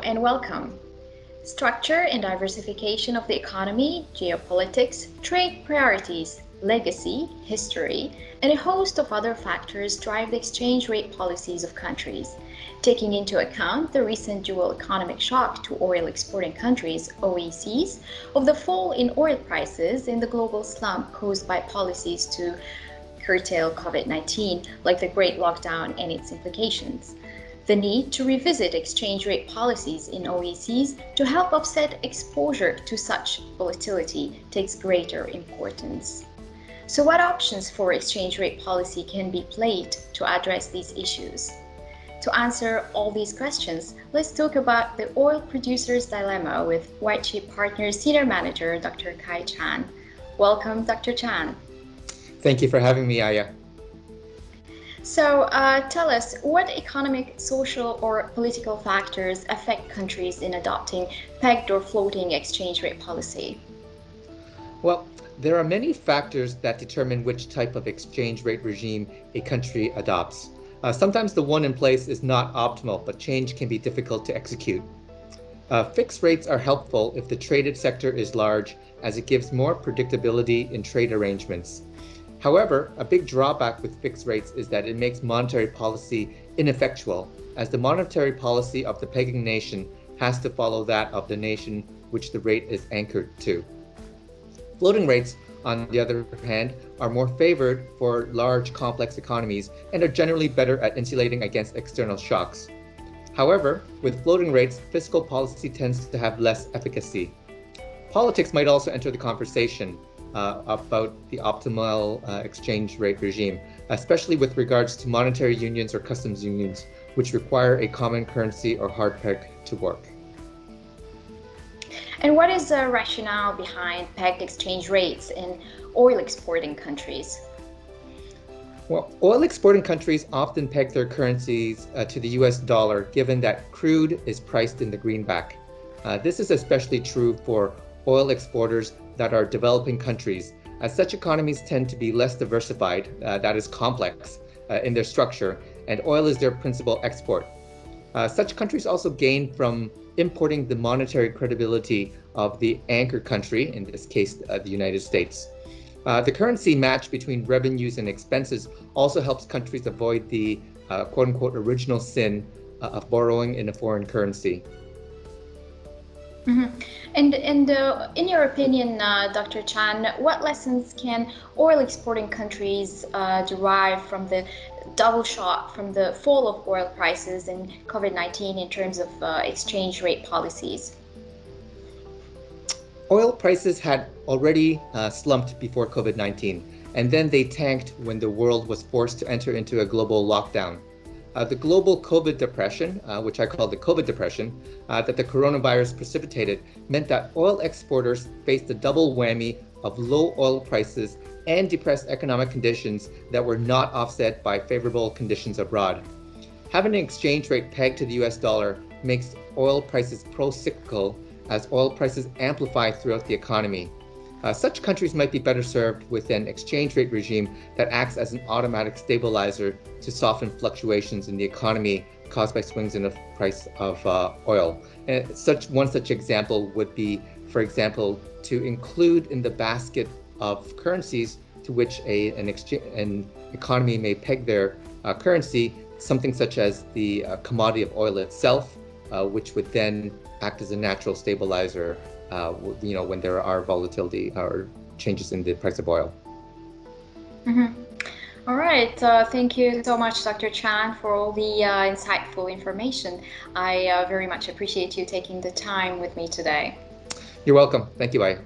and welcome. Structure and diversification of the economy, geopolitics, trade priorities, legacy, history, and a host of other factors drive the exchange rate policies of countries. Taking into account the recent dual economic shock to oil exporting countries, OECs, of the fall in oil prices and the global slump caused by policies to curtail COVID 19, like the Great Lockdown and its implications. The need to revisit exchange rate policies in OECs to help offset exposure to such volatility takes greater importance. So, what options for exchange rate policy can be played to address these issues? To answer all these questions, let's talk about the oil producer's dilemma with Whiteshield Partners Senior Manager Dr. Kai Chan. Welcome, Dr. Chan. Thank you for having me, Aya. So, uh, tell us what economic, social, or political factors affect countries in adopting pegged or floating exchange rate policy? Well, there are many factors that determine which type of exchange rate regime a country adopts. Uh, sometimes the one in place is not optimal, but change can be difficult to execute. Uh, fixed rates are helpful if the traded sector is large, as it gives more predictability in trade arrangements. However, a big drawback with fixed rates is that it makes monetary policy ineffectual, as the monetary policy of the pegging nation has to follow that of the nation which the rate is anchored to. Floating rates on the other hand, are more favored for large complex economies and are generally better at insulating against external shocks. However, with floating rates, fiscal policy tends to have less efficacy. Politics might also enter the conversation uh, about the optimal uh, exchange rate regime, especially with regards to monetary unions or customs unions, which require a common currency or hard peg to work. And what is the rationale behind pegged exchange rates in oil exporting countries? Well, oil exporting countries often peg their currencies uh, to the US dollar, given that crude is priced in the greenback. Uh, this is especially true for oil exporters that are developing countries, as such economies tend to be less diversified, uh, that is complex, uh, in their structure, and oil is their principal export. Uh, such countries also gain from importing the monetary credibility of the anchor country, in this case, uh, the United States. Uh, the currency match between revenues and expenses also helps countries avoid the uh, quote unquote original sin uh, of borrowing in a foreign currency. Mm-hmm. And, and uh, in your opinion, uh, Dr. Chan, what lessons can oil exporting countries derive from the double shock from the fall of oil prices and COVID 19 in terms of uh, exchange rate policies? Oil prices had already uh, slumped before COVID 19, and then they tanked when the world was forced to enter into a global lockdown. Uh, the global COVID depression, uh, which I call the COVID depression, uh, that the coronavirus precipitated, meant that oil exporters faced a double whammy of low oil prices and depressed economic conditions that were not offset by favorable conditions abroad. Having an exchange rate pegged to the US dollar makes oil prices pro cyclical as oil prices amplify throughout the economy. Uh, such countries might be better served with an exchange rate regime that acts as an automatic stabilizer to soften fluctuations in the economy caused by swings in the price of uh, oil. And such one such example would be, for example, to include in the basket of currencies to which a, an, exchange, an economy may peg their uh, currency, something such as the uh, commodity of oil itself, uh, which would then act as a natural stabilizer, uh, you know, when there are volatility or changes in the price of oil. Mm-hmm. All right. Uh, thank you so much, Dr. Chan, for all the uh, insightful information. I uh, very much appreciate you taking the time with me today. You're welcome. Thank you, I.